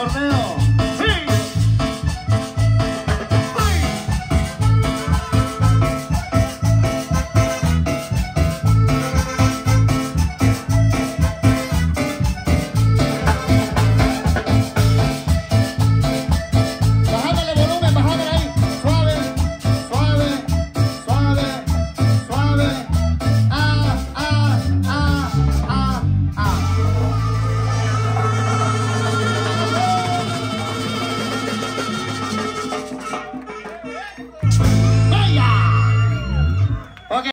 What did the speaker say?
Cornell.